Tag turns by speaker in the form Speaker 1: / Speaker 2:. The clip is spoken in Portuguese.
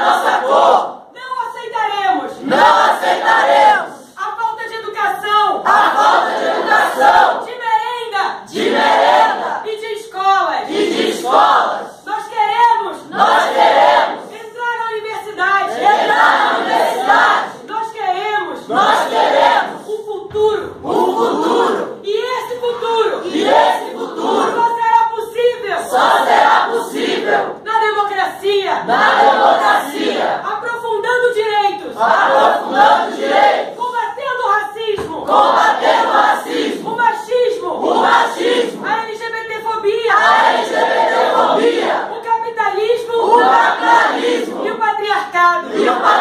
Speaker 1: nossa democracia! Na democracia! Aprofundando direitos! Aprofundando direitos! Combatendo o racismo! Combatendo o racismo! O machismo! O machismo! A LGBTfobia! A LGBTfobia! O capitalismo! O capitalismo! E o patriarcado! E o patriarcado!